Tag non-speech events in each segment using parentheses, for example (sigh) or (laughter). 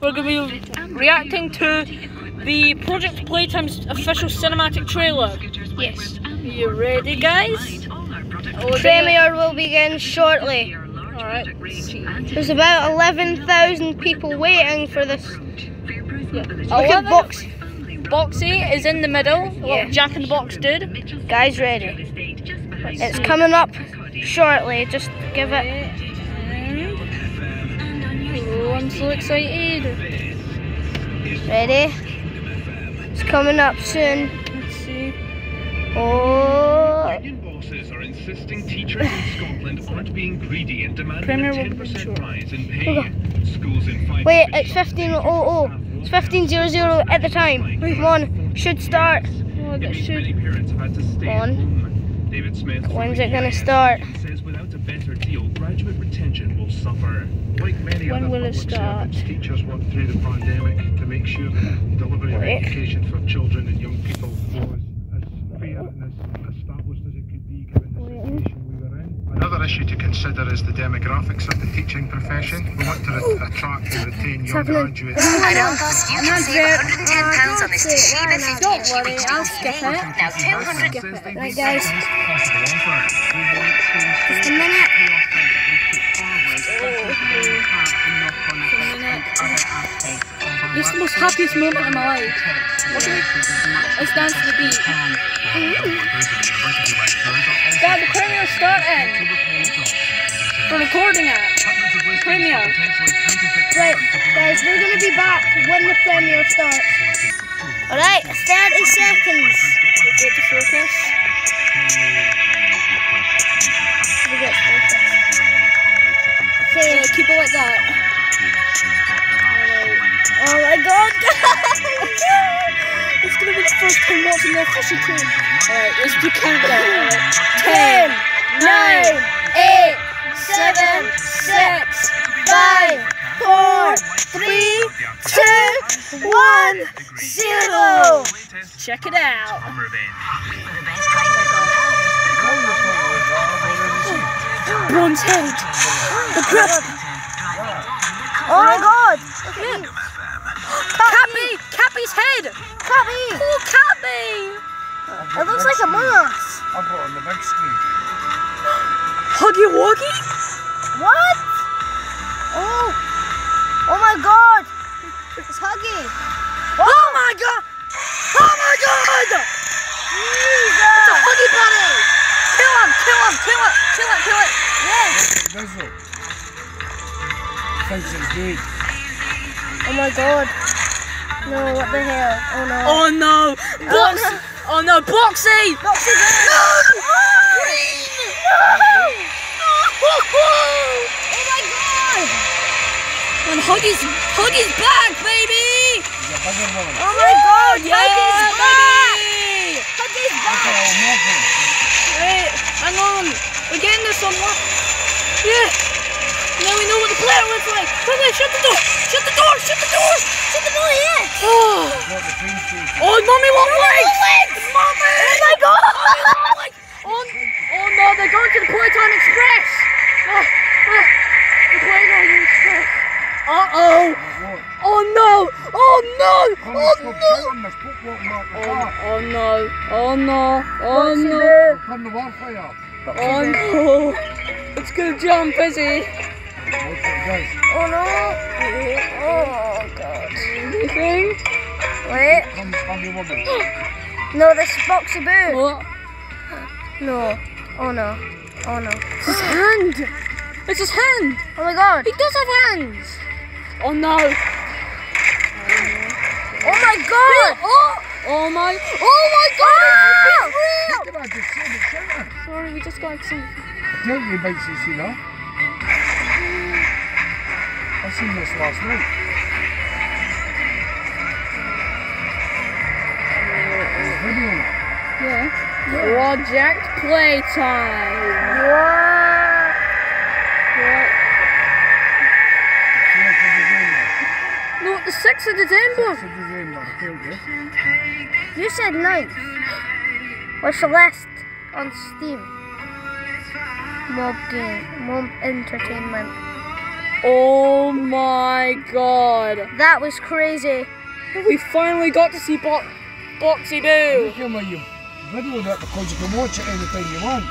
we're going to be reacting to the Project Playtime's official cinematic trailer. Yes. You ready, guys? Premiere will begin shortly. Alright. There's about 11,000 people waiting for this. Yeah. Look at Box. Boxy is in the middle, Yeah. what Jack in the Box did. Guys, ready. It's coming up shortly. Just give it. I'm so excited. Ready? It's coming up soon. Let's see. Oh. Union bosses are insisting teachers in Scotland aren't being greedy and demanding Premier a 10% rise in pay. Schools in five Wait, it's 1500. It's 1500 at the time. Come on, should start. Oh, that should. many parents have had to stay On. At home. David Smith. When's it gonna EIS start? Says without a better deal, graduate retention will suffer. Like many When other will it public start? servants, teachers work through the pandemic to make sure that delivery of education for children and young people was as fair and as established as it could be given the situation we were in. Another issue to consider is the demographics of the teaching profession. We want to re- attract and retain young graduates. At Elmcast, you can save £110 on this Toshiba 15 Don't inch worry, digital I'll skip TV. it. Now 200 Right, guys. Just a minute. This is the most happiest moment of my life. Let's dance to the beat. Dad, the premiere's starting. We're recording it. Premiere. Right, guys, we're gonna be back when the premiere starts. Alright, 30 seconds. Get to focus. We get focus. Okay. keep it like that. First time watching the official trailer. Alright, let's do countdown. Alright. 10, 9, 8, 7, 6, 5, 4, 3, 2, 1, 0. Check it out. Bronze head. The grip. Oh my god! Cappy! Got on the big screen. Huggy Wuggy? What? Oh! Oh my god! It's Huggy! Oh my god! Oh my god! Jesus! Huggy Bunny! Kill him! Kill him! Kill it! Kill it! Kill it! Yes! Visual. Thinks it's. Oh my god. No, what the hell? Oh no. Oh no! (laughs) Box! No. Oh no, Boxy! Boxy Green! No! Oh my god! And Huggy's Huggy's back, baby! He's a bigger one. Oh my god! Yeah, Huggy's back! baby! Huggy's back! Wait, hang on. We're getting this somewhere. Yeah. Now we know what the player looks like. Quickly, shut the door. Shut the door. Shut the door. Shut the door, yeah! Oh, What the train station. oh mommy won't legs. Mommy. Oh my god! Oh, oh no, they're going to the Playtime Express. Oh, oh, the Playtime Express. Uh-oh. What? Oh no. Oh no. Oh, Oh no. shouting, there's folk walking back the Oh, car. oh no. Oh no. Oh no. do? Turn the Wi-Fi off. Oh no. It's gonna jump, is it? What's it does? Oh no! Oh god. Anything? Wait. Come, come, you woman. No, this is Boxy Boo. What? No. Oh no. Oh no. It's his hand! It's his hand! Oh my god. He does have hands! Oh no! Oh my god! Oh! Oh my! Oh my god! It's ah! real! Get on, just say it, say it. Sorry, we just got some. Tell you about this, you know. I seen this last night. There's video on it. Yeah. Project Playtime! What? What? Fourth of December. No, the 6th of December! Sixth of December, you. You said ninth. Or Celeste on Steam. Mob game. Mob entertainment. Oh my god. That was crazy. We finally got to see Bo- Boxy Boo. Look at why you videoed it because you can watch it anytime you want.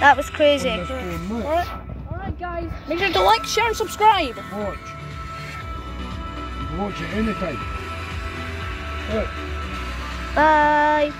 That was crazy. on this phone, look. Alright, alright guys. Make sure to like, share and subscribe. Watch. Watch it anytime. Look. Bye.